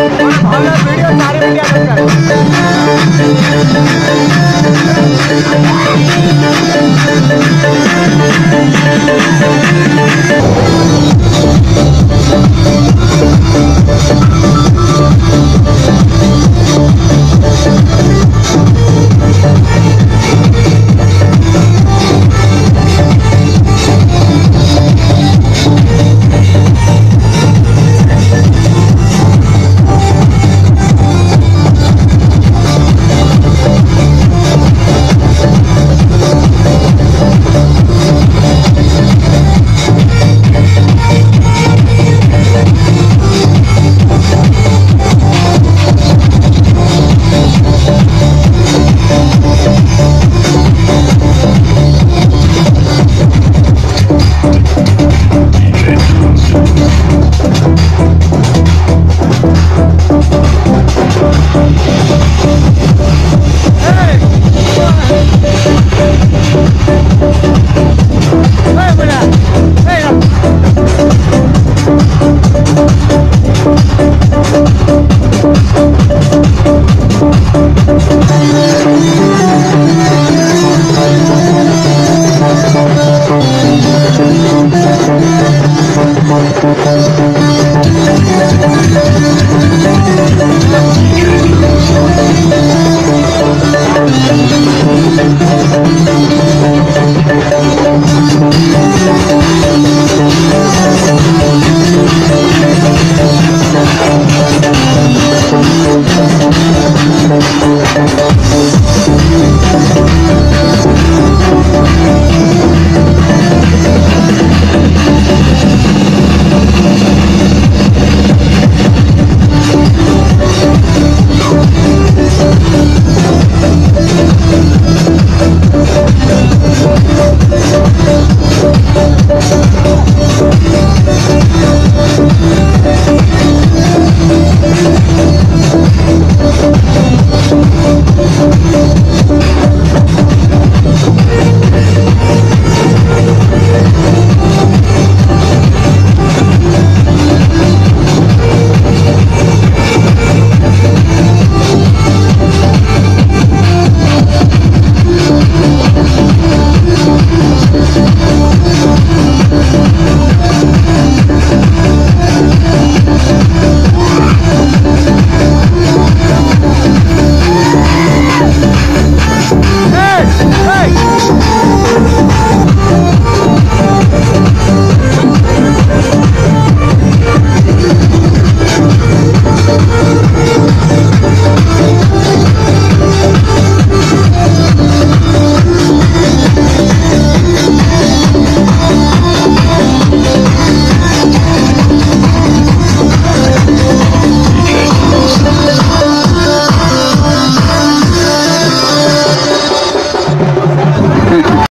video सारे media Thank